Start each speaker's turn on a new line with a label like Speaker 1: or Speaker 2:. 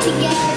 Speaker 1: together.